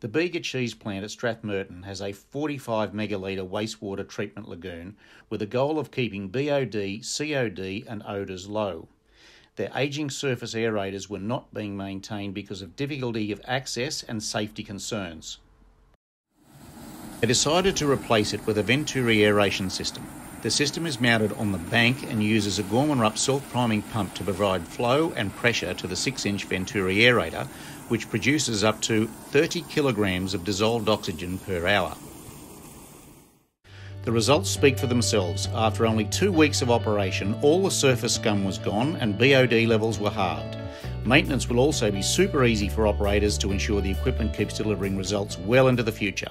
The Bega cheese plant at Strathmerton has a 45 megalitre wastewater treatment lagoon with a goal of keeping BOD, COD, and odours low. Their ageing surface aerators were not being maintained because of difficulty of access and safety concerns. They decided to replace it with a Venturi aeration system. The system is mounted on the bank and uses a Gorman Rupp self-priming pump to provide flow and pressure to the 6-inch Venturi aerator, which produces up to 30 kilograms of dissolved oxygen per hour. The results speak for themselves. After only two weeks of operation, all the surface scum was gone and BOD levels were halved. Maintenance will also be super easy for operators to ensure the equipment keeps delivering results well into the future.